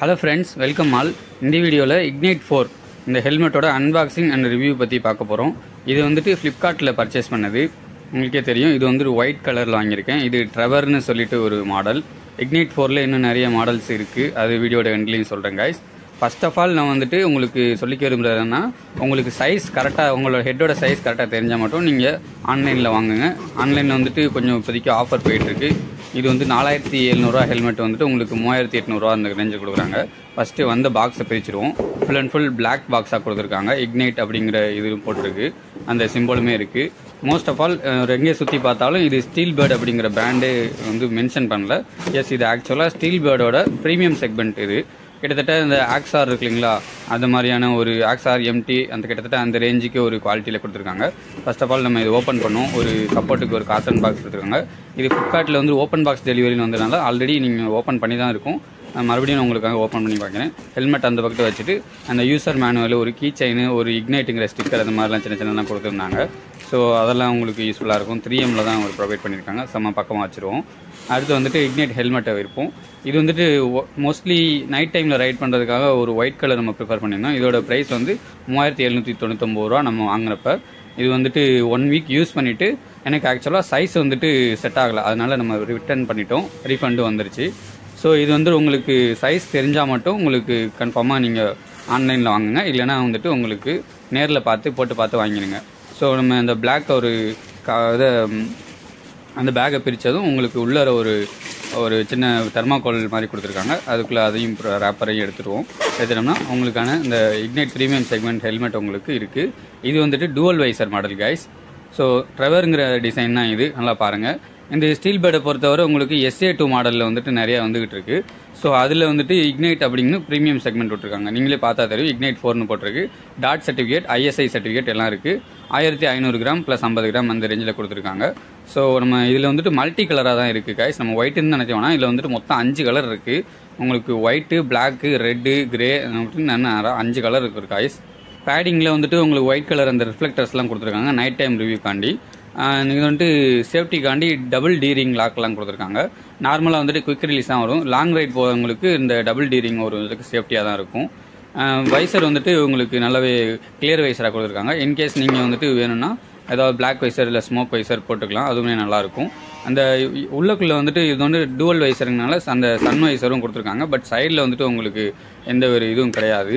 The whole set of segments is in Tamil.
ஹலோ ஃப்ரெண்ட்ஸ் வெல்கம் ஆல் இந்த வீடியோவில் இக்னைட் ஃபோர் இந்த ஹெல்மெட்டோட அன்பாக்சிங் அண்ட் ரிவ்யூ பற்றி பார்க்க போகிறோம் இது வந்துட்டு ஃப்ளிப்கார்ட்டில் பர்ச்சேஸ் பண்ணது. உங்களுக்கே தெரியும் இது வந்து ஒயிட் கலரில் வாங்கியிருக்கேன். இது ட்ரெவர்னு சொல்லிட்டு ஒரு மாடல் இக்னைட் ஃபோரில் இன்னும் நிறைய மாடல்ஸ் இருக்குது அது வீடியோட எண்ட்லேயும் சொல்கிறேன் கைஸ் ஃபர்ஸ்ட் ஆஃப் ஆல் நான் வந்துட்டு உங்களுக்கு சொல்லிக்க விரும்புகிறதுனா உங்களுக்கு சைஸ் கரெக்டாக உங்களோட ஹெட்டோட சைஸ் கரெக்டாக தெரிஞ்சால் மட்டும் நீங்கள் ஆன்லைனில் வாங்குங்க. ஆன்லைனில் வந்துட்டு கொஞ்சம் இப்போதைக்கு ஆஃபர் போயிட்டுருக்கு இது வந்து நாலாயிரத்தி எழுநூறுவா ஹெல்மெட் வந்துட்டு உங்களுக்கு மூவாயிரத்தி எட்நூறுவா அந்த ரேஞ்சு கொடுக்குறாங்க. ஃபஸ்ட்டு வந்த பாக்ஸை பிரிச்சிருவோம். ஃபுல் அண்ட் ஃபுல் பிளாக் பாக்ஸாக கொடுத்துருக்காங்க. இக்னைட் அப்படிங்கிற இது போட்டிருக்கு. அந்த சிம்பிளுமே இருக்குது மோஸ்ட் ஆஃப் ஆல் எங்கே சுற்றி பார்த்தாலும் இது ஸ்டீல் பேர்ட் அப்படிங்கிற பிராண்டு வந்து மென்ஷன் பண்ணல. எஸ் இது ஆக்சுவலாக ஸ்டீல் பேர்டோட ப்ரீமியம் செக்மெண்ட் இது. கிட்டத்தட்ட இந்த ஆக்ஸார் இருக்கு இல்லைங்களா? அந்த மாதிரியான ஒரு ஆக்ஸார் எம்டி அந்த கிட்டத்தட்ட அந்த ரேஞ்சுக்கு ஒரு குவாலிட்டியில் கொடுத்துருக்காங்க. ஃபர்ஸ்ட் ஆஃப் ஆல் நம்ம இது ஓப்பன் பண்ணுவோம் ஒரு சப்போர்ட்டுக்கு ஒரு காட்டன் பாக்ஸ் கொடுத்துருக்காங்க. இது ஃப்ளிப்கார்ட்டில் வந்து ஓப்பன் பாக்ஸ் டெலிவரின்னு வந்ததுனால ஆல்ரெடி நீங்கள் ஓப்பன் பண்ணி தான் இருக்கும். மறுபடியும் நான் உங்களுக்காக ஓப்பன் பண்ணி பார்க்குறேன். ஹெல்மெட் அந்த பக்கத்தை வச்சுட்டு அந்த யூசர் மேனுவல் ஒரு கீ செயின் ஒரு இக்னைட்டுங்கிற ஸ்டிக்கர் அந்த மாதிரிலாம் சின்ன சின்னதாக கொடுத்துருந்தாங்க. ஸோ அதெல்லாம் உங்களுக்கு யூஸ்ஃபுல்லாக இருக்கும். த்ரீ எம்மில் தான் அவங்க ப்ரொவைட் பண்ணியிருக்காங்க செம்ம பக்கமாக வச்சுருவோம். அடுத்து வந்துட்டு இக்னைட் ஹெல்மெட்டை இருப்போம் இது வந்துட்டு மோஸ்ட்லி நைட் டைமில் ரைட் பண்ணுறதுக்காக ஒரு ஒயிட் கலர் நம்ம ப்ரிஃபர் பண்ணியிருந்தோம். இதோட ப்ரைஸ் வந்து மூவாயிரத்தி எழுநூற்றி தொண்ணூத்தொம்பது ரூபா நம்ம வாங்குறப்ப. இது வந்துட்டு ஒன் வீக் யூஸ் பண்ணிவிட்டு எனக்கு ஆக்சுவலாக சைஸ் வந்துட்டு செட் ஆகலை. அதனால் நம்ம ரிட்டர்ன் பண்ணிட்டோம். ரீஃபண்டு வந்துருச்சு. ஸோ இது வந்து உங்களுக்கு சைஸ் தெரிஞ்சால் மட்டும் உங்களுக்கு கன்ஃபார்மாக நீங்கள் ஆன்லைனில் வாங்குங்க. இல்லைனா வந்துட்டு உங்களுக்கு நேரில் பார்த்து போட்டு பார்த்து வாங்கிடுங்க. ஸோ நம்ம இந்த பிளாக் ஒரு கா இதை அந்த பேக்கை பிரித்ததும் உங்களுக்கு உள்ளார ஒரு ஒரு சின்ன தெர்மாக்கோல் மாதிரி கொடுத்துருக்காங்க. அதுக்குள்ளே அதையும் ரேப்பரையும் எடுத்துருவோம். எடுத்துட்டோம்னா உங்களுக்கான இந்த இக்னைட் ப்ரீமியம் செக்மெண்ட் ஹெல்மெட் உங்களுக்கு இருக்குது இது வந்துட்டு dual visor model guys so ட்ரெவருங்கிற design தான் இது. நல்லா பாருங்கள் இந்த ஸ்டீல் பேர்டை பொறுத்தவரை உங்களுக்கு எஸ்ஏ டூ மாடலில் வந்துட்டு நிறைய வந்துகிட்டு இருக்கு. ஸோ அதில் வந்துட்டு இக்னைட் அப்படின்னு ப்ரீமியம் செக்மெண்ட் விட்டுருக்காங்க. நீங்களே பார்த்தா தெரியும். இக்னைட் ஃபோர்னு போட்டிருக்கு. டாட் சர்டிஃபிகேட் ஐஎஸ்ஐ சர்டிஃபிகேட் எல்லாம் இருக்குது ஆயிரத்தி ஐநூறு கிராம் ப்ளஸ் ஐம்பது கிராம் அந்த ரேஞ்சில் கொடுத்துருக்காங்க. ஸோ நம்ம இதில் வந்துட்டு மல்டி கலராக தான் இருக்குது காய்ஸ் நம்ம ஒயிட்டுன்னு நினச்சோம்னா இதில் வந்துட்டு மொத்தம் அஞ்சு கலர் இருக்குது உங்களுக்கு ஒயிட்டு பிளாக்கு ரெட்டு கிரே அப்படின்னு அஞ்சு கலர் இருக்குது காய்ஸ் பேடிங்கில் வந்துட்டு உங்களுக்கு ஒயிட் கலர் அந்த ரிஃப்ளெக்டர்ஸ்லாம் கொடுத்துருக்காங்க. நைட் டைம் ரிவ்யூக்காண்டி இது வந்துட்டு சேஃப்டிக்காண்டி டபுள் டீரிங் லாக்லாம் கொடுத்துருக்காங்க. நார்மலாக வந்துட்டு குயிக் ரிலீஸ் தான் வரும். லாங் ரைட் போகிறவங்களுக்கு இந்த டபுள் டீரிங் ஒரு இதுக்கு சேஃப்டியாக தான் இருக்கும். வைசர் வந்துட்டு உங்களுக்கு நல்லாவே கிளியர் வைசராக கொடுத்துருக்காங்க. இன்கேஸ் நீங்கள் வந்துட்டு வேணும்னா ஏதாவது பிளாக் வைசர் இல்லை ஸ்மோக் வைசர் போட்டுக்கலாம். அதுவுமே நல்லாயிருக்கும் அந்த உள்ளக்குள்ளே வந்துட்டு இது வந்து டூவல் வைசருங்கனால அந்த சன் வைசரும் கொடுத்துருக்காங்க. பட் சைடில் வந்துட்டு உங்களுக்கு எந்த ஒரு இதுவும் கிடையாது.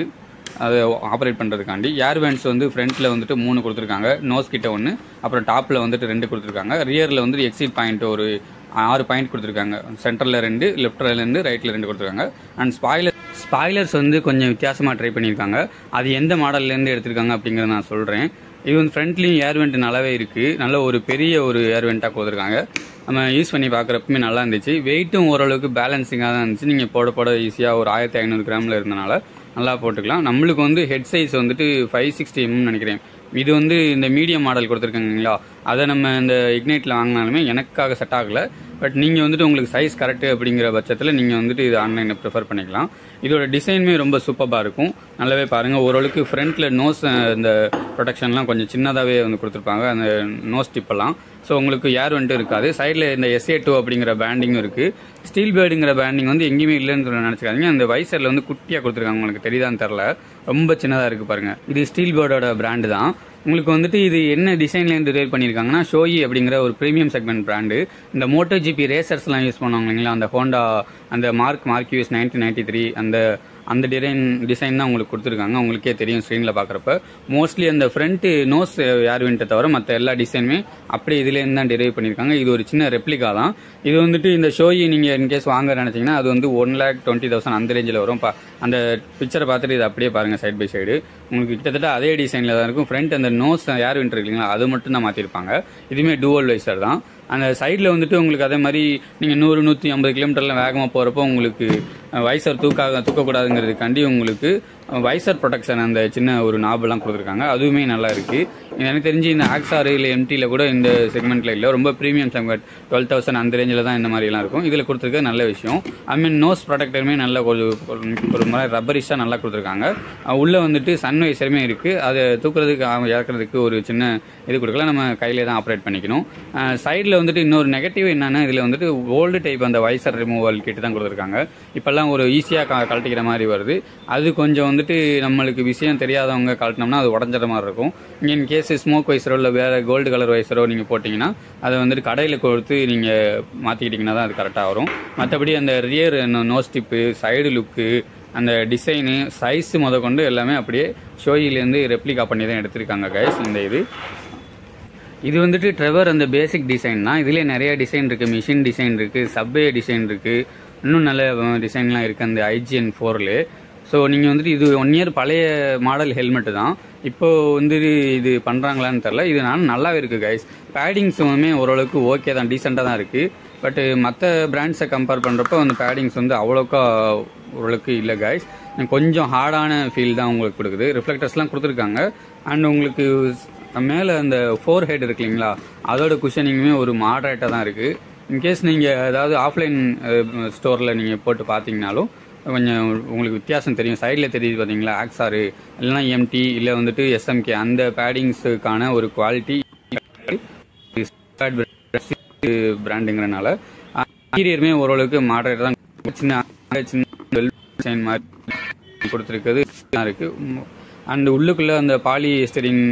அதை ஆப்ரேட் பண்ணுறதுக்காண்டி ஏர் வேன்ஸ் வந்து ஃப்ரண்ட்டில் வந்துட்டு மூணு கொடுத்துருக்காங்க. நோஸ் கிட்ட ஒன்று அப்புறம் டாப்பில் வந்துட்டு ரெண்டு கொடுத்துருக்காங்க. ரியரில் வந்துட்டு எக்ஸிட் பாயிண்ட் ஒரு ஆறு பாயிண்ட் கொடுத்துருக்காங்க. சென்டரில் ரெண்டு லெஃப்டில் ரெண்டு ரைட்டில் ரெண்டு கொடுத்துருக்காங்க. அண்ட் ஸ்பாய்லர் ஸ்பாய்லர்ஸ் வந்து கொஞ்சம் வித்தியாசமாக ட்ரை பண்ணியிருக்காங்க. அது எந்த மாடல்லேருந்து எடுத்திருக்காங்க அப்படிங்கிறத நான் சொல்கிறேன் இது வந்து ஃப்ரண்ட்லேயும் ஏர் வெண்ட் நல்லாவே இருக்குது நல்ல ஒரு பெரிய ஒரு ஏர் வெண்ட்டாக கொடுத்துருக்காங்க. நம்ம யூஸ் பண்ணி பார்க்குறப்பமே நல்லா இருந்துச்சு. வெயிட்டும் ஓரளவுக்கு பேலன்சிங்காக தான் இருந்துச்சு. நீங்கள் போட போட ஈஸியாக ஒரு ஆயிரத்தி ஐநூறு கிராமில் இருந்தனால நல்லா போட்டுக்கலாம். நம்மளுக்கு வந்து ஹெட் சைஸ் வந்துட்டு ஃபைவ் சிக்ஸ்டி எம்னு நினைக்கிறேன். இது வந்து இந்த மீடியம் மாடல் கொடுத்துருக்காங்களா அதை நம்ம இந்த இக்னைட்டில் வாங்கினாலுமே எனக்காக செட் ஆகலை. பட் நீங்கள் வந்துட்டு உங்களுக்கு சைஸ் கரெக்டு அப்படிங்கிற பட்சத்தில் நீங்கள் வந்துட்டு இது ஆன்லைனில் ப்ரிஃபர் பண்ணிக்கலாம். இதோட டிசைனுமே ரொம்ப சூப்பராக இருக்கும். நல்லாவே பாருங்கள் ஓரளவுக்கு ஃப்ரண்ட்டில் நோஸ் இந்த ப்ரொடெக்ஷன்லாம் கொஞ்சம் சின்னதாகவே வந்து கொடுத்துருப்பாங்க. அந்த நோஸ் டிப்பெல்லாம் ஸோ உங்களுக்கு ஏர் வந்துட்டு இருக்காது. சைடில் இந்த எஸ்ஏ டூ அப்படிங்கிற பேண்டிங்கும் இருக்குது ஸ்டீல் பேர்டுங்கிற பேண்டிங் வந்து எங்கேயுமே இல்லைன்னு சொல்லி நினச்சிக்காதீங்க. அந்த வைசரில் வந்து குட்டியாக கொடுத்துருக்காங்க. உங்களுக்கு தெரியுதான்னு தெரில ரொம்ப சின்னதாக இருக்குது பாருங்கள் இது ஸ்டீல் பேர்டோட பிராண்டு தான். உங்களுக்கு வந்துட்டு இது என்ன டிசைன்லேருந்து டெலிவர் பண்ணியிருக்காங்கன்னா ஷோயி அப்படிங்கிற ஒரு ப்ரீமியம் செக்மெண்ட் பிராண்டு இந்த மோட்டோ ஜிபி ரேசர்ஸ்லாம் யூஸ் பண்ணுவாங்க இல்லைங்களா? அந்த ஹோண்டா அந்த Marc Marc use nineteen ninety three அந்த அந்த டிசைன் டிசைன் தான் உங்களுக்கு கொடுத்துருக்காங்க. உங்களுக்கே தெரியும் ஸ்க்ரீனில் பார்க்குறப்ப. மோஸ்ட்லி அந்த ஃப்ரண்ட்டு நோஸ் ஏர் வெண்ட்டை தவிர மற்ற எல்லா டிசைனுமே அப்படியே இதுலேருந்து தான் டெரைவ் பண்ணியிருக்காங்க. இது ஒரு சின்ன ரெப்ளிகா தான். இது வந்துட்டு இந்த ஷோயி நீங்கள் இன்கேஸ் வாங்க நினச்சிங்கன்னா அது வந்து ஒன் லேக் டுவெண்ட்டி தௌசண்ட் அந்த ரேஞ்சில் வரும். அந்த பிக்சரை பார்த்துட்டு இது அப்படியே பாருங்கள் சைட் பை சைடு உங்களுக்கு கிட்டத்தட்ட அதே டிசைனில் தான் இருக்கும். ஃப்ரண்ட் அந்த நோஸ் யார் வெண்ட் அது மட்டும் தான் மாற்றிருப்பாங்க இதுவுமே டூவல் வைசர் தான். அந்த சைடில் வந்துட்டு உங்களுக்கு அதே மாதிரி நீங்கள் நூறு நூற்றி ஐம்பது கிலோமீட்டரில் வேகமாக போகிறப்போ உங்களுக்கு வைசர் தூக்காக தூக்கக்கூடாதுங்கிறதுக்காண்டி உங்களுக்கு வைசர் ப்ரொடெக்ஷன் அந்த சின்ன ஒரு நாபெல்லாம் கொடுத்துருக்காங்க. அதுவுமே நல்லா இருக்குது எனக்கு தெரிஞ்சு இந்த ஆக்ஸார் இல்லை எம்டியில் கூட இந்த செக்மெண்ட்டில் இல்லை. ரொம்ப ப்ரீமியம் செக்மெண்ட் டுவெல் தௌசண்ட் அந்த ரேஞ்சில் தான் இந்த மாதிரிலாம் இருக்கும். இதில் கொடுத்துருக்க நல்ல விஷயம். ஐ மீன் நோஸ் ப்ரொடக்டருமே நல்ல ஒரு ஒரு மாதிரி ரப்பரிஷாக நல்லா கொடுத்துருக்காங்க. உள்ளே வந்துட்டு சன் வைசருமே இருக்குது அதை தூக்குறதுக்கு அவங்க இறக்குறதுக்கு ஒரு சின்ன இது கொடுக்கல. நம்ம கையிலே தான் ஆப்ரேட் பண்ணிக்கணும். சைடில் வந்துட்டு இன்னொரு நெகட்டிவ் என்னென்னா இதில் வந்துட்டு ஓல்டு டைப் அந்த வைசர் ரிமூவல் கிட்டு தான் கொடுத்துருக்காங்க. இப்போல்லாம் ஒரு ஈஸியாக கழட்டிக்கிற மாதிரி வருது. அது கொஞ்சம் வந்து வந்துட்டு நம்மளுக்கு விஷயம் தெரியாதவங்க கழட்டினோம்னா அது உடஞ்சிற மாதிரி இருக்கும். இங்கே இன் கேஸ் ஸ்மோக் வைசரோ இல்லை வேறு கோல்டு கலர் வைசரோ நீங்கள் போட்டிங்கன்னா அதை வந்துட்டு கடையில் கொடுத்து நீங்கள் மாற்றிக்கிட்டிங்கன்னா தான் அது கரெக்டாக வரும். மற்றபடி அந்த rear nose tip side look அந்த டிசைனு சைஸு முத கொண்டு எல்லாமே அப்படியே ஷோயிலேருந்து ரெப்ளிகா பண்ணி தான் எடுத்திருக்காங்க கைஸ் இந்த இது. இது வந்துட்டு ட்ரெவர் அந்த பேசிக் டிசைன் தான். இதுலேயே நிறைய டிசைன் இருக்குது மிஷின் டிசைன் இருக்குது சப்வே டிசைன் இருக்குது இன்னும் நல்ல டிசைன்லாம் இருக்குது அந்த ஐஜிஎன் ஃபோரில் ஸோ நீங்கள் வந்துட்டு இது ஒன் இயர் பழைய மாடல் ஹெல்மெட்டு தான். இப்போது வந்து இது பண்ணுறாங்களான்னு தெரில இது நான் நல்லாவே இருக்குது கைஸ் பேடிங்ஸுமே ஓரளவுக்கு ஓகே தான் டீசெண்டாக தான் இருக்குது பட்டு மற்ற பிராண்ட்ஸை கம்பேர் பண்ணுறப்போ அந்த பேடிங்ஸ் வந்து அவ்வளோக்கா ஓரளவுக்கு இல்லை கைஸ் கொஞ்சம் ஹார்டான ஃபீல் தான் உங்களுக்கு கொடுக்குது. ரிஃப்ளெக்டர்ஸ்லாம் கொடுத்துருக்காங்க. அண்ட் உங்களுக்கு மேலே அந்த ஃபோர் ஹெட் இருக்கு இல்லைங்களா? அதோட குஷனிங்குமே ஒரு மாடரேட்டாக தான் இருக்குது இன்கேஸ் நீங்கள் ஏதாவது ஆஃப்லைன் ஸ்டோரில் நீங்கள் போட்டு பார்த்தீங்கனாலும் கொஞ்சம் உங்களுக்கு வித்தியாசம் தெரியும். சைடில் தெரியுது பார்த்தீங்களா ஆக்ஸாரு இல்லைனா எம்டி இல்லை வந்துட்டு எஸ்எம்கே அந்த பேடிங்ஸுக்கான ஒரு குவாலிட்டி பிராண்டுங்கிறனால இன்டீரியருமே ஓரளவுக்கு மாடரேட் தான் சின்ன சின்ன டிசைன் மாதிரி கொடுத்துருக்குது இருக்குது அண்ட் உள்ளுக்குள்ளே அந்த பாலி ஸ்டெரிங்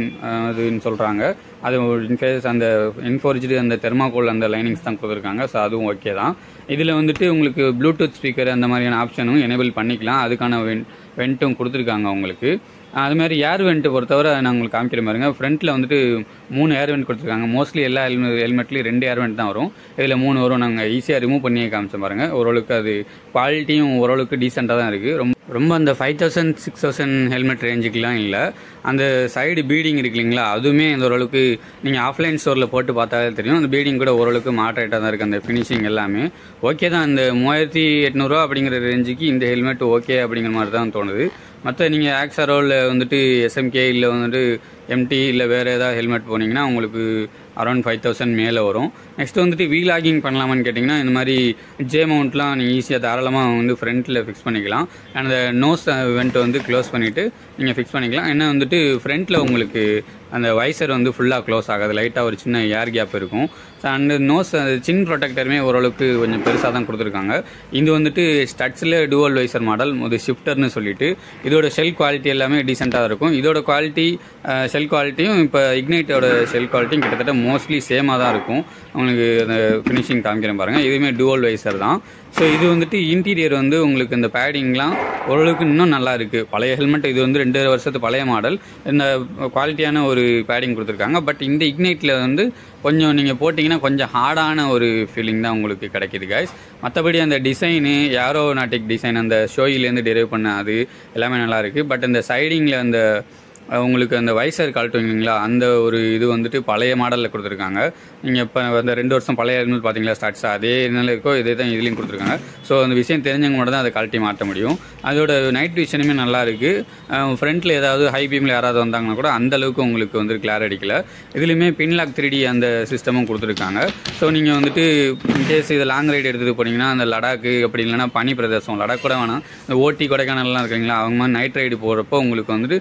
அதுன்னு சொல்கிறாங்க அது இன்கேஸ் அந்த இன்ஃபோர்ஜு அந்த தெர்மாகோல் அந்த லைனிங்ஸ் தான் கொடுத்துருக்காங்க. ஸோ அதுவும் ஓகே தான். இதில் வந்துட்டு உங்களுக்கு ப்ளூடூத் ஸ்பீக்கர் அந்த மாதிரியான ஆப்ஷனும் எனேபிள் பண்ணிக்கலாம். அதுக்கான வென் வெண்ட்டும் கொடுத்துருக்காங்க உங்களுக்கு. அது மாதிரி ஏர் வெண்ட்டு பொறுத்தவரை நான் உங்களுக்கு காமிக்கிற மாதிரிங்க ஃப்ரண்ட்டில் வந்துட்டு மூணு ஏர் வெண்ட் கொடுத்துருக்காங்க. மோஸ்ட்லி எல்லா ஹெல்மெட்லேயும் ரெண்டு ஏர் வெண்ட் தான் வரும். இதில் மூணு வரும். நாங்கள் ஈஸியாக ரிமூவ் பண்ணியே காமிச்சோம் பாருங்க. ஓரளவுக்கு அது குவாலிட்டியும் ஓரளவுக்கு டீசெண்டாக தான் இருக்குது ரொம்ப ரொம்ப அந்த five thousand six thousand helmet ரேஞ்சுக்கெலாம் இல்லை. அந்த சைடு பீடிங் இருக்கு இல்லைங்களா? அதுவுமே இந்த ஓரளவுக்கு நீங்கள் ஆஃப்லைன் ஸ்டோரில் போட்டு பார்த்தாலே தெரியும். அந்த பீடிங் கூட ஓரளவுக்கு மாட்ரேட்டாக தான் இருக்குது அந்த ஃபினிஷிங் எல்லாமே. ஓகே தான். அந்த மூவாயிரத்தி எட்நூறுவா அப்படிங்கிற ரேஞ்சுக்கு இந்த ஹெல்மெட் ஓகே அப்படிங்கிற மாதிரி தான் தோணுது. மற்ற நீங்கள் ஆக்ஸரோ வந்துட்டு எஸ்எம்கே இல்லை வந்துட்டு எம்டி இல்லை வேறு ஏதாவது ஹெல்மெட் போனீங்கன்னா உங்களுக்கு அரௌண்ட் ஃபைவ் தௌசண்ட் மேலே வரும். நெக்ஸ்ட் வந்துட்டு வீலாகிங் பண்ணலாமான்னு கேட்டிங்கன்னா இந்த மாதிரி ஜே மவுண்ட்லாம் நீங்கள் ஈஸியாக தாராளமாக வந்து ஃப்ரண்ட்டில் ஃபிக்ஸ் பண்ணிக்கலாம். அந்த நோஸ் வெண்ட் வந்து க்ளோஸ் பண்ணிவிட்டு நீங்கள் ஃபிக்ஸ் பண்ணிக்கலாம். என்ன வந்துட்டு ஃப்ரண்ட்டில் உங்களுக்கு அந்த வைசர் வந்து ஃபுல்லாக க்ளோஸ் ஆகாது. லைட்டாக ஒரு சின்ன ஏர் கேப் இருக்கும். அண்டு நோஸ் சின் ப்ரொடெக்டருமே ஓரளவுக்கு கொஞ்சம் பெருசாக தான் கொடுத்துருக்காங்க. இது வந்துட்டு ஸ்டட்ஸில் டுவல் வைசர் மாடல் இது ஷிஃப்டர்னு சொல்லிட்டு இதோட ஷெல் குவாலிட்டி எல்லாமே டீசெண்டாக இருக்கும். இதோட குவாலிட்டி ஷெல் குவாலிட்டியும் இப்போ இக்னைட்டோட ஷெல் குவாலிட்டியும் கிட்டத்தட்ட மோஸ்ட்லி சேமாக தான் இருக்கும். உங்களுக்கு அந்த ஃபினிஷிங் காமிக்கிறேன் பாருங்கள் இதுவுமே டுவல் வைசர் தான். ஸோ இது வந்துட்டு இன்டீரியர் வந்து உங்களுக்கு இந்த பேடிங்லாம் ஓரளவுக்கு இன்னும் நல்லா இருக்குது பழைய ஹெல்மெட் இது வந்து ரெண்டு வருஷத்து பழைய மாடல் இந்த குவாலிட்டியான ஒரு பேடிங் கொடுத்துருக்காங்க. பட் இந்த இக்னைட்டில் வந்து கொஞ்சம் நீங்கள் போட்டிங்கன்னா கொஞ்சம் ஹார்டான ஒரு ஃபீலிங் தான் உங்களுக்கு கிடைக்கிது கைஸ் மற்றபடி அந்த டிசைனு ஏரோநாட்டிக் டிசைன் அந்த ஷோயிலேருந்து டெரைவ் பண்ண அது எல்லாமே நல்லாயிருக்கு பட் இந்த சைடிங்கில் அந்த உங்களுக்கு அந்த வைசர் கழட்டுவீங்களா அந்த ஒரு இது வந்துட்டு பழைய மாடலில் கொடுத்துருக்காங்க. நீங்கள் இப்போ அந்த ரெண்டு வருஷம் பழைய ஹெல்மெட் பார்த்தீங்களா ஸ்டார்ட்ஸ் அதே நிலை இருக்கோ இதே தான் இதுலேயும் கொடுத்துருக்காங்க. ஸோ அந்த விஷயம் தெரிஞ்சவங்க மட்டும் தான் அதை கழட்டி மாற்ற முடியும். அதோட நைட் விஷனுமே நல்லா இருக்குது ஃப்ரண்ட்டில் ஏதாவது ஹை பீமில் யாராவது வந்தாங்கன்னா கூட அந்தளவுக்கு உங்களுக்கு வந்து கிளியர் அடிக்கல. இதுலேயுமே பின்லாக் த்ரீ டி அந்த சிஸ்டமும் கொடுத்துருக்காங்க. ஸோ நீங்கள் வந்துட்டு இன்கேஸ் இது லாங் ரைடு எடுத்துகிட்டு போனீங்கன்னா அந்த லடாக்கு அப்படி இல்லைன்னா பனி பிரதேசம் லடாக் கூட வேணாம். இந்த ஓட்டி கொடைக்கானல்லாம் இருக்கீங்களா அவங்க மாதிரி நைட் ரைடு போகிறப்போ உங்களுக்கு வந்துட்டு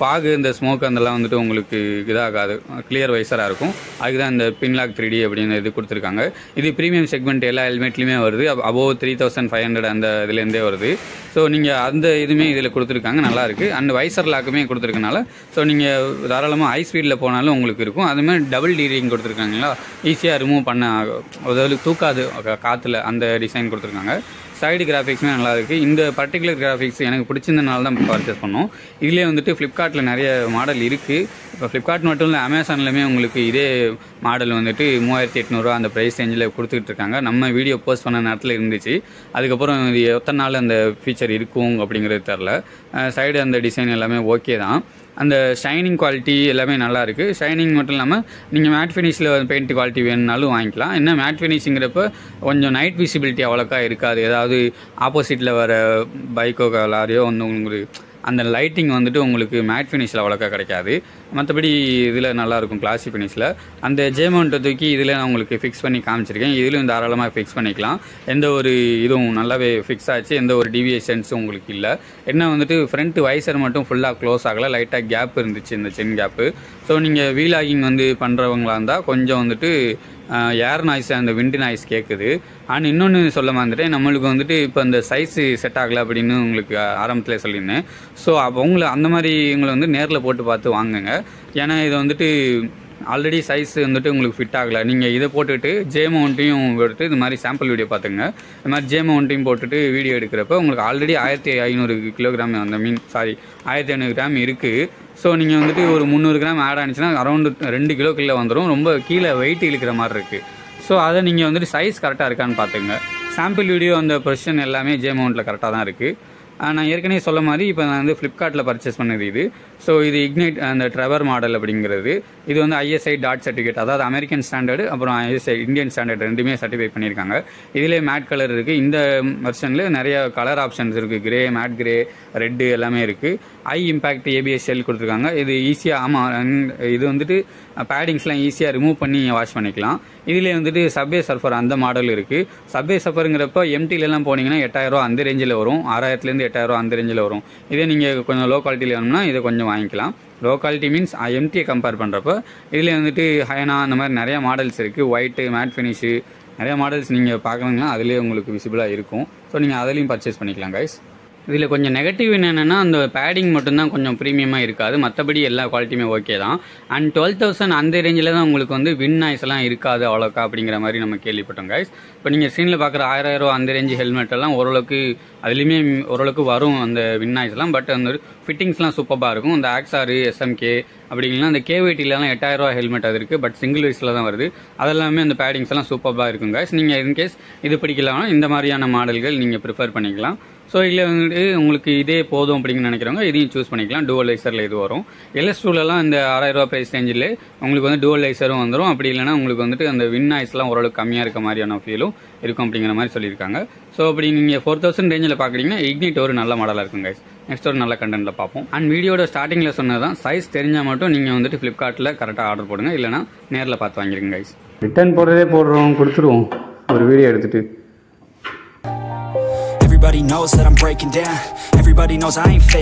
ஃபாகு இந்த ஸ்மோக் அதெல்லாம் வந்துட்டு உங்களுக்கு இதாகாது. கிளியர் வைஸராக இருக்கும். அதுக்கு தான் இந்த பின்லாக் த்ரீ டி அப்படின்னு இது கொடுத்துருக்காங்க. இது ப்ரீமியம் செக்மெண்ட் எல்லா ஹெல்மெட்லையுமே வருது. Above three thousand five hundred அந்த இதுலேருந்தே வருது. ஸோ நீங்கள் அந்த இதுவுமே இதில் கொடுத்துருக்காங்க. நல்லாயிருக்கு அண்ட் வைசர் லாக்குமே கொடுத்துருக்கனால ஸோ நீங்கள் தாராளமாக ஹை ஸ்பீடில் போனாலும் உங்களுக்கு இருக்கும். அதுமாதிரி டபுள் டீரிங் கொடுத்துருக்காங்களா ஈஸியாக ரிமூவ் பண்ண அதாவது தூக்காது காற்றுல அந்த டிசைன் கொடுத்துருக்காங்க. சைடு கிராஃபிக்ஸுமே நல்லா இருக்குது இந்த பர்டிகுலர் கிராஃபிக்ஸ் எனக்கு பிடிச்சிருந்தனால தான் பர்ச்சேஸ் பண்ணோம். இதிலே வந்துட்டு ஃப்ளிப்கார்ட்டில் நிறைய மாடல் இருக்குது இப்போ ஃப்ளிப்கார்ட் மட்டும் இல்லை அமேசான்லையுமே உங்களுக்கு இதே மாடல் வந்துட்டு மூவாயிரத்தி எட்நூறுவா அந்த ப்ரைஸ் ரேஞ்சில் கொடுத்துக்கிட்டு இருக்காங்க. நம்ம வீடியோ போஸ்ட் பண்ண நேரத்தில் இருந்துச்சு. அதுக்கப்புறம் இது எத்தனை நாள் அந்த ஃபீச்சர் இருக்கும் அப்படிங்கிறது தெரில சைடு அந்த டிசைன் எல்லாமே ஓகே தான். அந்த ஷைனிங் குவாலிட்டி எல்லாமே நல்லா இருக்குது ஷைனிங் மட்டும் இல்லாமல் நீங்கள் மேட் ஃபினிஷில் பெயிண்ட் குவாலிட்டி வேணுனாலும் வாங்கிக்கலாம். என்ன மேட் ஃபினிஷிங்கிறப்ப கொஞ்சம் நைட் விசிபிலிட்டி அவ்வளோக்கா இருக்காது. ஏதாவது ஆப்போசிட்டில் வர பைக்கோ லாரியோ வந்து உங்களுக்கு அந்த லைட்டிங் வந்துட்டு உங்களுக்கு மேட் ஃபினிஷில் அவ்வளோக்கா கிடைக்காது. மற்றபடி இதில் நல்லாயிருக்கும் கிளாசி ஃபினிஷில் அந்த ஜேமௌண்ட்டை தூக்கி இதில் நான் உங்களுக்கு ஃபிக்ஸ் பண்ணி காமிச்சிருக்கேன். இதுலையும் தாராளமாக ஃபிக்ஸ் பண்ணிக்கலாம். எந்த ஒரு இதுவும் நல்லாவே ஃபிக்ஸ் ஆச்சு. எந்த ஒரு டிவியேஷன்ஸும் உங்களுக்கு இல்லை. என்ன வந்துட்டு ஃப்ரண்ட் வைசர் மட்டும் ஃபுல்லாக க்ளோஸ் ஆகலை. லைட்டாக கேப் இருந்துச்சு இந்த சென் கேப்பு ஸோ நீங்கள் வீலாகிங் வந்து பண்ணுறவங்களா இருந்தால் கொஞ்சம் வந்துட்டு ஏர் நாய்ஸ் அந்த விண்டு நாய்ஸ் கேட்குது அண்ட் இன்னொன்று சொல்ல மறந்துட்டேன். நம்மளுக்கு வந்துட்டு இப்போ இந்த சைஸு செட் ஆகலை அப்படின்னு உங்களுக்கு ஆரம்பத்தில் சொல்லியிருந்தேன். ஸோ அப்போ உங்களை அந்த மாதிரி உங்களை வந்து நேரில் போட்டு பார்த்து வாங்குங்க. ஏன்னா இது வந்துட்டு ஆல்ரெடி சைஸ் வந்துட்டு உங்களுக்கு ஃபிட் ஆகலை. நீங்கள் இதை போட்டுட்டு ஜே மவுண்ட்டையும் எடுத்து இது மாதிரி சாம்பிள் வீடியோ பார்த்துங்க இது மாதிரி ஜே மவுண்ட்டையும் போட்டுட்டு வீடியோ எடுக்கிறப்ப உங்களுக்கு ஆல்ரெடி ஆயிரத்தி ஐநூறு கிலோகிராம் அந்த மீன் சாரி ஆயிரத்தி ஐநூறு கிராம் இருக்குது ஸோ நீங்கள் வந்துட்டு ஒரு முந்நூறு கிராம் ஆட் ஆனிச்சுன்னா அரௌண்டு ரெண்டு கிலோ கீழே வந்துடும் ரொம்ப கீழே வெயிட் இழுக்கிற மாதிரி இருக்குது ஸோ அதை நீங்கள் வந்துட்டு சைஸ் கரெக்டாக இருக்கான்னு பார்த்துங்க சாம்பிள் வீடியோ அந்த பொசிஷன் எல்லாமே ஜே மவுண்ட்டில் கரெக்டாக தான் இருக்குது நான் ஏற்கனவே சொல்ல மாதிரி இப்போ நான் வந்து ஃப்ளிப்கார்ட்டில் பர்ச்சேஸ் பண்ணது இது. ஸோ இது இக்னைட் அந்த ட்ரெவர் மாடல் அப்படிங்கிறது. இது வந்து ஐஎஸ்ஐ டாட் சர்டிஃபிகேட் அதாவது அமெரிக்கன் ஸ்டாண்டர்டு அப்புறம் ஐஎஸ்ஐ இந்தியன் ஸ்டாண்டர்ட் ரெண்டுமே சர்டிஃபை பண்ணியிருக்காங்க. இதிலே மேட் கலர் இருக்குது இந்த வெர்ஷனில் நிறைய கலர் ஆப்ஷன்ஸ் இருக்குது கிரே மேட் கிரே ரெட்டு எல்லாமே இருக்குது ஐ இம்பேக்ட் ஏபிஎஸ் செல் கொடுத்துருக்காங்க. இது ஈஸியாக ஆமாம் இது வந்துட்டு பேடிங்ஸ்லாம் ஈஸியாக ரிமூவ் பண்ணி வாஷ் பண்ணிக்கலாம். இதிலே வந்துட்டு சப்வே சர்ஃபர் அந்த மாடல் இருக்குது சப்வே சர்ஃபருங்கிறப்ப எம்டிலலாம் போனீங்கன்னா எட்டாயிரரூவா அந்த ரேஞ்சில் வரும். ஆறாயிரத்துலேருந்து எட்டாயிரரூவா அந்த ரேஞ்சில் வரும். இதே நீங்கள் கொஞ்சம் லோ குவாலிட்டியில் வேணும்னா இதை கொஞ்சம் வாங்கிக்கலாம். லோ குவாலிட்டி மீன்ஸ் எம்டியை கம்பேர் பண்ணுறப்ப இதில் வந்துட்டு ஹயனா அந்த மாதிரி நிறையா மாடல்ஸ் இருக்குது ஒயிட்டு மேட் ஃபினிஷு நிறையா மாடல்ஸ் நீங்கள் பார்க்கணுங்கன்னா அதிலே உங்களுக்கு விசிபிளாக இருக்கும். ஸோ நீங்கள் அதிலையும் பர்ச்சேஸ் பண்ணிக்கலாம் கைஸ் இதில் கொஞ்சம் நெகட்டிவ் என்னென்னா அந்த பேடிங் மட்டும்தான் கொஞ்சம் ப்ரீமியமாக இருக்காது மற்றபடி எல்லா குவாலிட்டியுமே ஓகே தான். அண்ட் டுவெல் தௌசண்ட் அந்த ரேஞ்சில் தான் உங்களுக்கு வந்து வின் நாய்ஸ்லாம் இருக்காது அவ்வளோக்கா அப்படிங்கிற மாதிரி நம்ம கேள்விப்பட்டோம் கைஸ் இப்போ நீங்கள் ஸ்க்ரீனில் பார்க்குற ஆயிரம் ரூபா அந்த ரேஞ்சு ஹெல்மெட் எல்லாம் ஓரளவுக்கு அதுலேயுமே ஓரளவுக்கு வரும் அந்த வின் நாய்ஸ்லாம் பட் அந்த ஃபிட்டிங்ஸ்லாம் சூப்பராக இருக்கும். அந்த ஆக்ஸாரு எஸ்எம்கே அப்படிங்கலாம் அந்த கேவிடிலலாம் எட்டாயிரம் ரூபா ஹெல்மெட் அது இருக்குது பட் சிங்கிள் வயசில் தான் வருது. அதெல்லாமே அந்த பேடிங்ஸ் எல்லாம் சூப்பராக இருக்கும் கைஸ் நீங்கள் இன்கேஸ் இது பிடிக்கலாம்னா இந்த மாதிரியான மாடல்கள் நீங்கள் ப்ரிஃபர் பண்ணிக்கலாம். ஸோ இதில் வந்துட்டு உங்களுக்கு இதே போதும் அப்படின்னு நினைக்கிறவங்க இதையும் சூஸ் பண்ணிக்கலாம். டூவல் லைசரில் இது வரும். எல்எஸ் டூலெலாம் இந்த ஆறாயிரரூவா ப்ரைஸ் ரேஞ்சில் உங்களுக்கு வந்து டூவல் லைசரும் வந்துடும் அப்படி இல்லைனா உங்களுக்கு வந்துட்டு அந்த வின் நாய்ஸ்லாம் ஓரளவுக்கு கம்மியாக இருக்க மாதிரியான ஃபீலும் இருக்கும் அப்படிங்கிற மாதிரி சொல்லியிருக்காங்க. ஸோ அப்படி நீங்கள் ஃபோர் தௌசண்ட் ரேஞ்சில் பார்க்குறீங்கன்னா இக்னிட் ஒரு நல்ல மாடலாக இருக்கும் கைஸ் நெக்ஸ்ட் ஒரு நல்ல கண்டென்ட்டில் பார்ப்போம். அண்ட் வீடியோட ஸ்டார்டிங்கில் சொன்னது தான் சைஸ் தெரிஞ்சால் மட்டும் நீங்கள் வந்துட்டு ஃப்ளிப்கார்ட்டில் கரெக்டாக ஆர்டர் போடுங்க. இல்லைனா நேரில் பார்த்து வாங்கிருங்க கைஸ் ரிட்டர்ன் போடுறதே போடுறோம் கொடுத்துருவோம் ஒரு வீடியோ எடுத்துகிட்டு Everybody knows that I'm breaking down. Everybody knows I ain't fake.